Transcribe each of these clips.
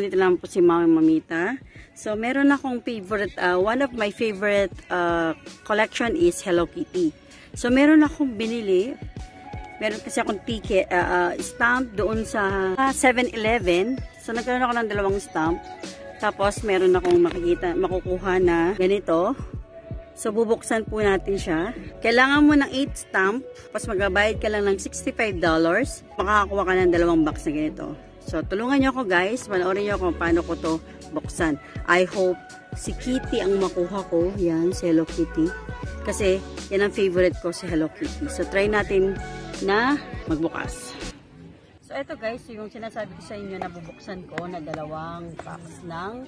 Andito lang po si Mama Mamita. So, meron akong favorite, uh, one of my favorite uh, collection is Hello Kitty. So, meron akong binili. Meron kasi akong ticket, uh, uh, stamp doon sa 7-Eleven. So, nagkaroon ako ng dalawang stamp. Tapos, meron akong makikita, makukuha na ganito. So, bubuksan po natin siya. Kailangan mo ng 8 stamp. Tapos, magbabayad ka lang ng $65. Makakakuha ka ng dalawang box na ganito. So, tulungan nyo ako guys. Panoorin nyo ako paano ko to buksan. I hope si Kitty ang makuha ko. Yan, si Hello Kitty. Kasi, yan ang favorite ko si Hello Kitty. So, try natin na magbukas. So, ito guys, yung sinasabi ko sa inyo na bubuksan ko na dalawang box ng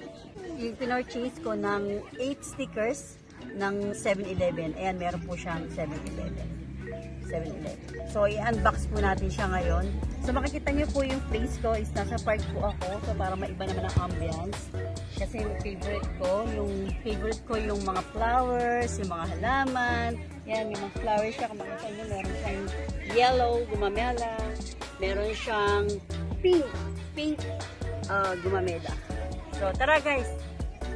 yung pinorchase ko ng 8 stickers ng 7-Eleven. Ayan, meron po siyang 7-Eleven. 7-Eleven. So, i-unbox po natin siya ngayon. So, makikita niyo po yung place ko is nasa park po ako. So, para maiba naman ang ambience. Kasi yung favorite ko, yung favorite ko yung mga flowers, yung mga halaman. Yan, yung mga flowers siya. Kung makikita niyo, meron siyang yellow, gumamela. Meron siyang pink, pink uh, gumamela. So, tara guys.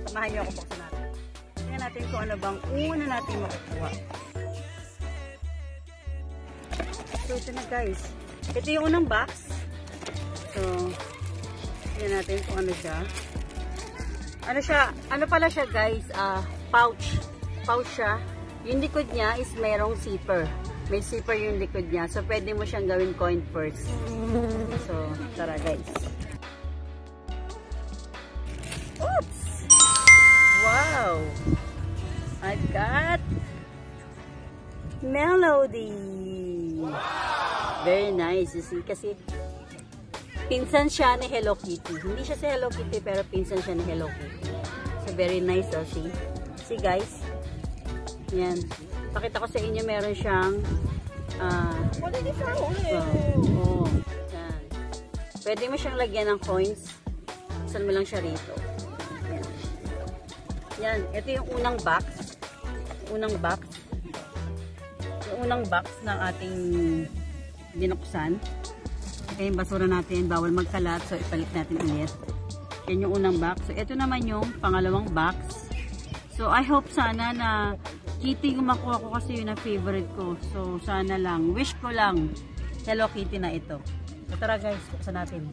Samahan niyo ako buksan natin. Tingnan natin kung ano bang una natin makukuha. So, ito na guys. Ito yung unang box. So, tingnan natin kung ano siya. Ano siya, ano pala siya guys, uh, pouch. Pouch siya. Yung likod niya is mayroong zipper. May zipper yung likod niya. So, pwede mo siyang gawin coin purse. So, tara guys. Oops! Wow! I got Melody. Very nice. You see, kasi pinsan siya ni Hello Kitty. Hindi siya si Hello Kitty, pero pinsan siya ni Hello Kitty. So, very nice, oh. See? See, guys? Yan. Pakita ko sa inyo, meron siyang uh, oh, oh, yan. Pwede mo siyang lagyan ng coins. Saan mo lang siya rito. Yan. Yan. Ito yung unang box. Unang box unang box ng ating binuksan. Okay, yung basura natin, bawal magkalat. So, ipalit natin ulit. Yan yung unang box. So, ito naman yung pangalawang box. So, I hope sana na Kitty yung makuha ko kasi yun ang favorite ko. So, sana lang. Wish ko lang Hello Kitty na ito. So, tara guys, buksan natin.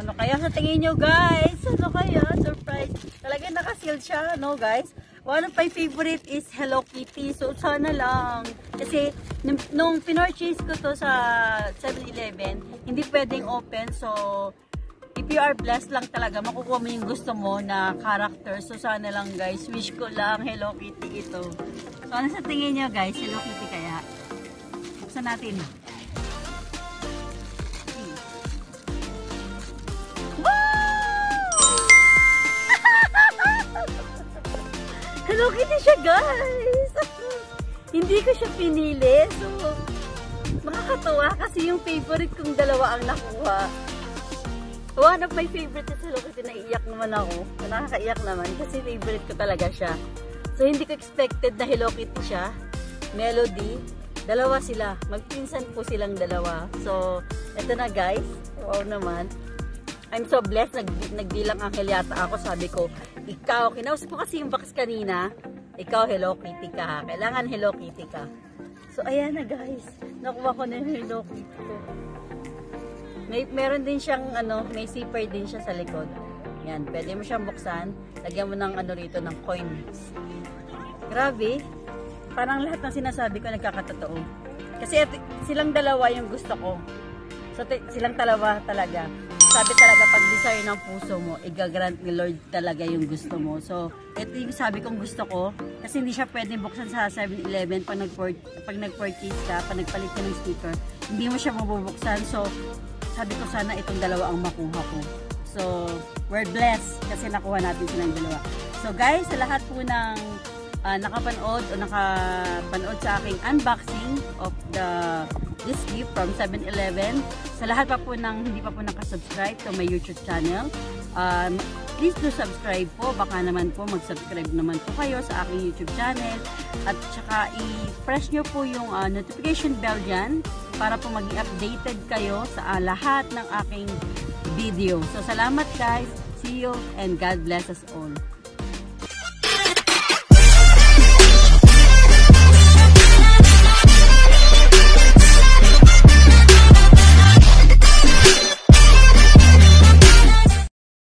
Ano kaya sa tingin nyo, guys? Ano kaya? Surprise. Talagang nakasealed siya, no, guys? One of my favorite is Hello Kitty. So, sana lang. Kasi, nung, nung pinorchase ko to sa 7-Eleven, hindi pwedeng open. So, if you are blessed lang talaga, makukuha mo yung gusto mo na character. So, sana lang, guys. Wish ko lang Hello Kitty ito. So, ano sa tingin nyo, guys? Hello Kitty kaya? Buksan natin. Hello Kitty siya, guys! Hindi ko siya pinili. So, nakakatawa kasi yung favorite kong dalawa ang nakuha. One of my favorite is Hello Kitty. Naiiyak naman ako. Nakakaiyak naman kasi favorite ko talaga siya. So, hindi ko expected na Hello Kitty siya. Melody. Dalawa sila. Magpinsan po silang dalawa. So, eto na guys. Wow naman. I'm so blessed. Nag, nagbilang angel yata ako. Sabi ko, ikaw, kinausap ko kasi yung box kanina. Ikaw, Hello Kitty ka. Kailangan Hello Kitty ka. So, ayan na guys. Nakuha ko na yung Hello Kitty ko. May, meron din siyang, ano, may zipper din siya sa likod. Yan, pwede mo siyang buksan. Lagyan mo ng ano rito, ng coins. Grabe. Parang lahat ng sinasabi ko nagkakatotoo. Kasi silang dalawa yung gusto ko. So, silang dalawa talaga sabi talaga pag desire ng puso mo, igagrant ni Lord talaga yung gusto mo. So, ito yung sabi kong gusto ko. Kasi hindi siya pwedeng buksan sa 7-Eleven pag nag-purchase ka, pag nagpalit ka ng sticker. Hindi mo siya mabubuksan. So, sabi ko sana itong dalawa ang makuha ko. So, we're blessed kasi nakuha natin silang dalawa. So, guys, sa lahat po ng uh, nakapanood o nakapanood sa aking unboxing of the this gift from 7-Eleven. Sa lahat pa po ng hindi pa po nakasubscribe to my YouTube channel, um, please do subscribe po. Baka naman po mag-subscribe naman po kayo sa aking YouTube channel. At saka i-press nyo po yung uh, notification bell dyan para po maging updated kayo sa uh, lahat ng aking video. So salamat guys. See you and God bless us all.